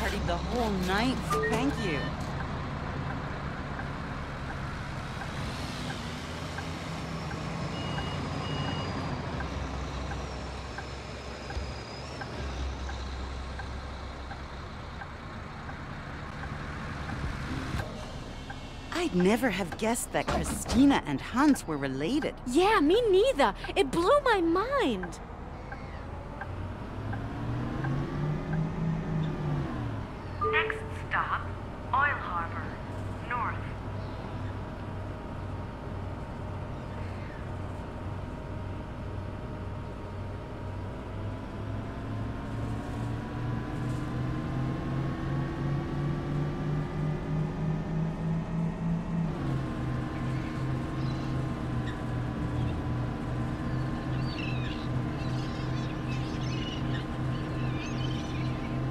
partied the whole night. Thank you. I'd never have guessed that Christina and Hans were related. Yeah, me neither. It blew my mind. Next stop, Oil Harbor, north.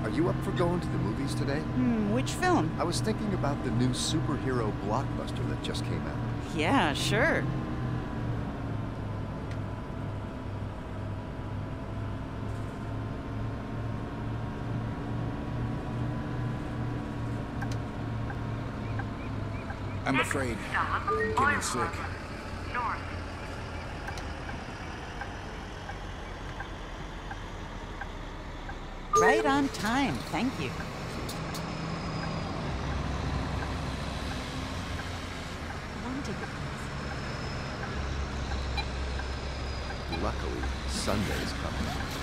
Are you up for going to the movies today? Hmm, which film? I was thinking about the new superhero blockbuster that just came out. Yeah, sure. I'm Next afraid. Stop, Getting sick. North. Right on time. Thank you. One ticket, please. Luckily, Sunday's coming.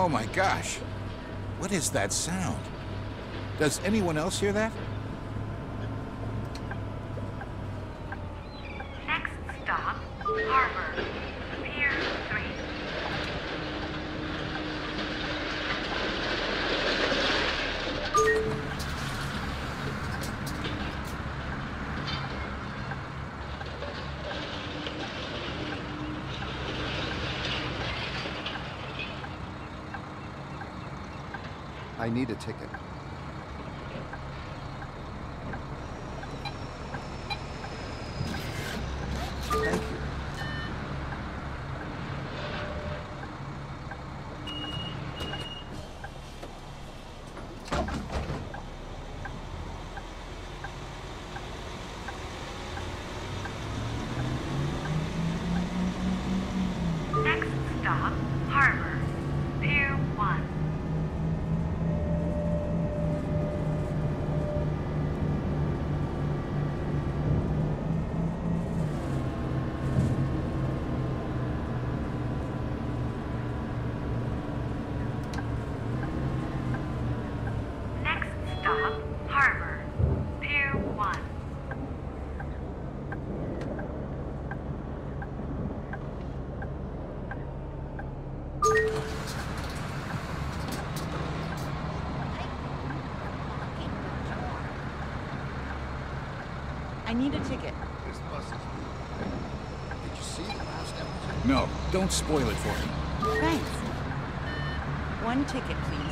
Oh my gosh. What is that sound? Does anyone else hear that? I need a ticket. I need a ticket. This bus is Did you see the last episode? No, don't spoil it for me. Thanks. One ticket, please.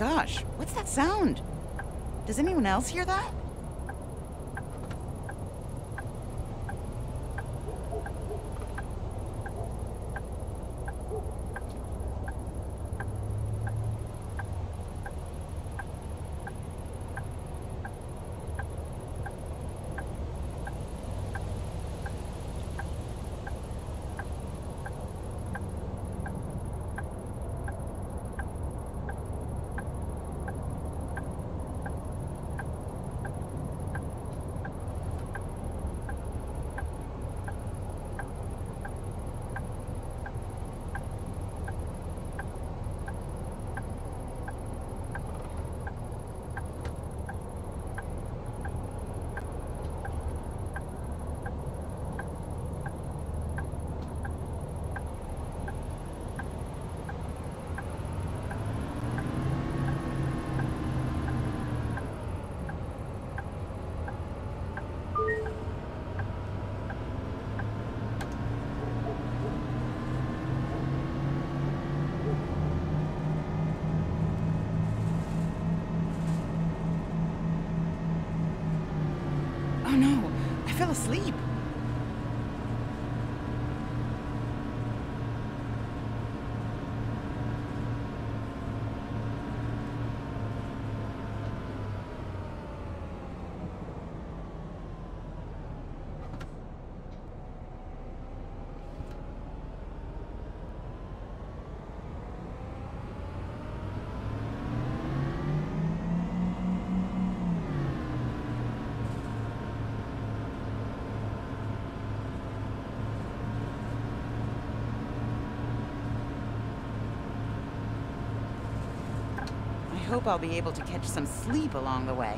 Gosh, what's that sound? Does anyone else hear that? Hope I'll be able to catch some sleep along the way.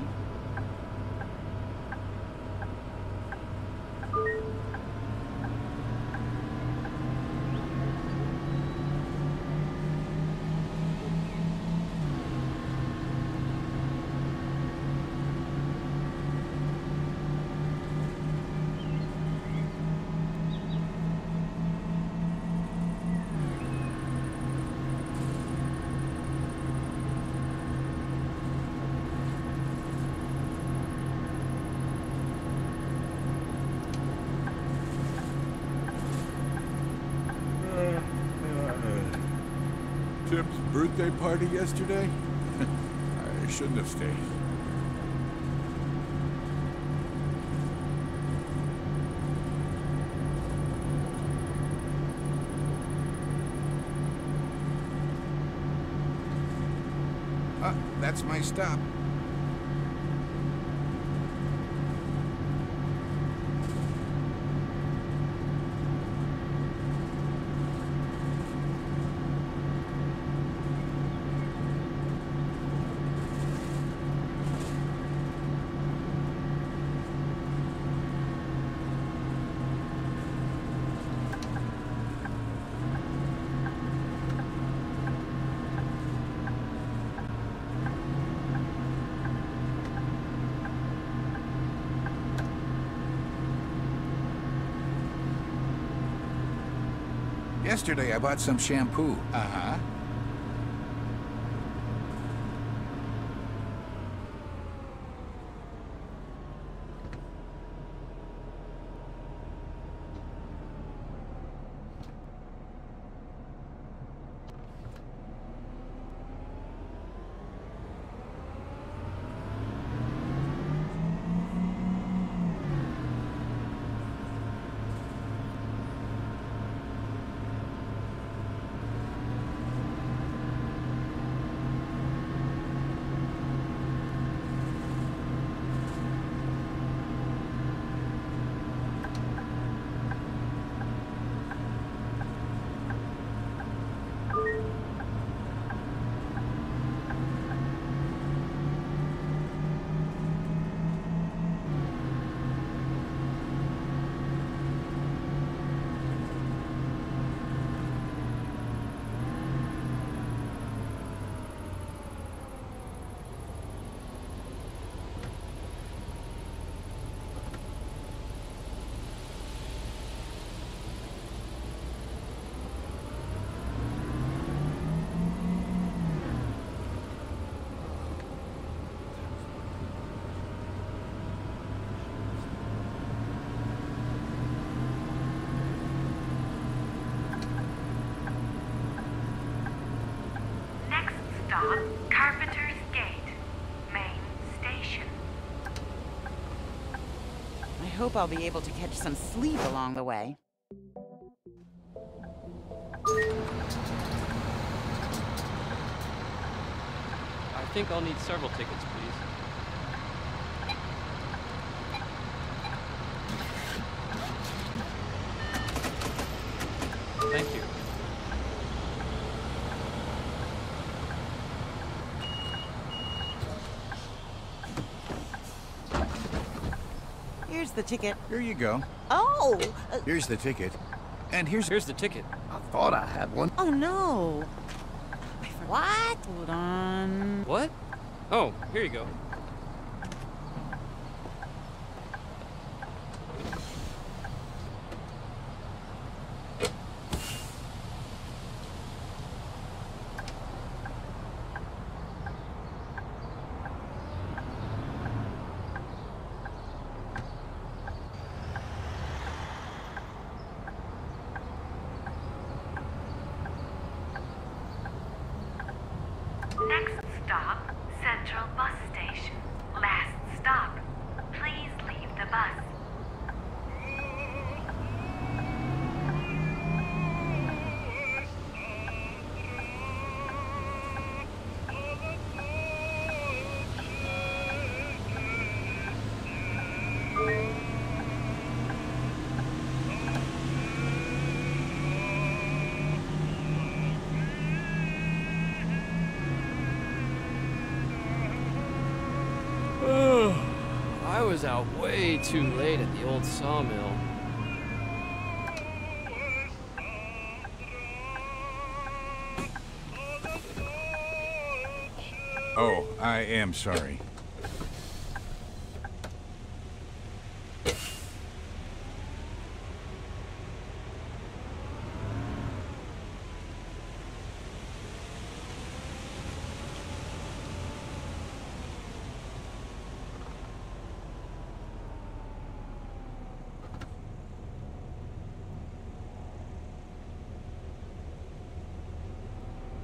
Birthday party yesterday? I shouldn't have stayed. Ah, that's my stop. Yesterday I bought some shampoo. Uh-huh. Next stop, Carpenter's Gate, main station. I hope I'll be able to catch some sleep along the way. I think I'll need several tickets, please. Thank you. Here's the ticket. Here you go. Oh! uh, Here's the ticket. And here's... Here's the ticket. I thought I had one. oh no! What? Hold on. What? Oh, here you go. Next stop, way too late at the old sawmill. Oh, I am sorry.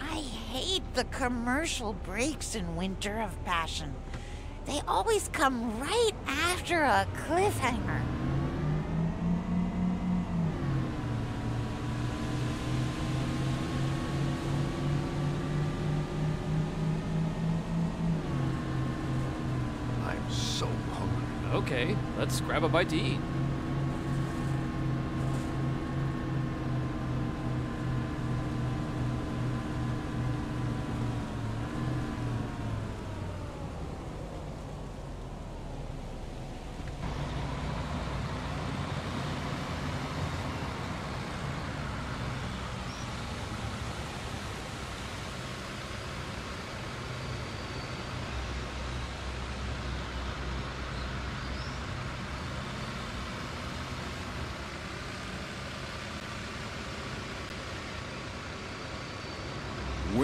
I hate the commercial breaks in Winter of Passion. They always come right after a cliffhanger. I'm so hungry. Okay, let's grab a bite to eat.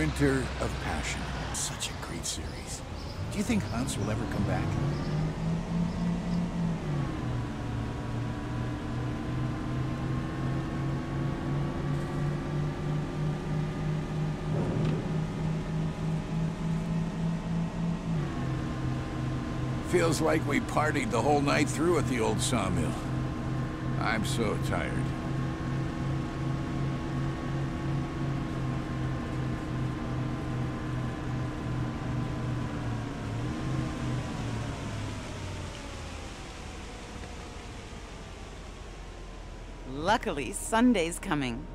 Winter of Passion. Such a great series. Do you think Hans will ever come back? Feels like we partied the whole night through at the old sawmill. I'm so tired. Luckily, Sunday's coming.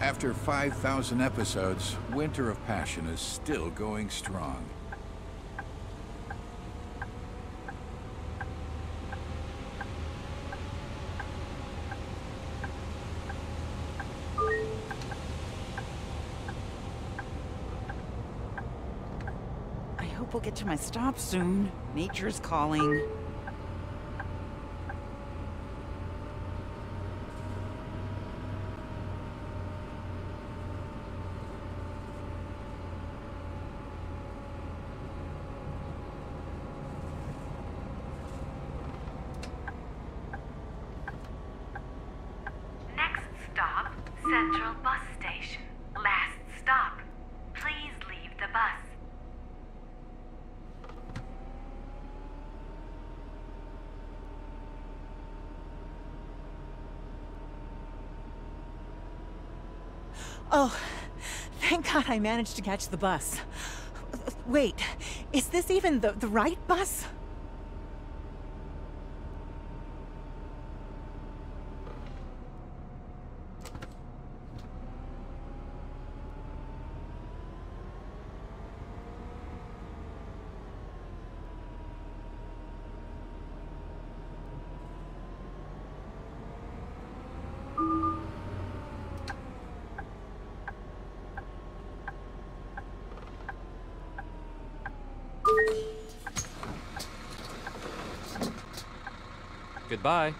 After 5,000 episodes, Winter of Passion is still going strong. I hope we'll get to my stop soon. Nature's calling. Next stop, Central Bus Station. Last stop. Please leave the bus. Oh, thank God I managed to catch the bus. Wait, is this even the, the right bus? Bye.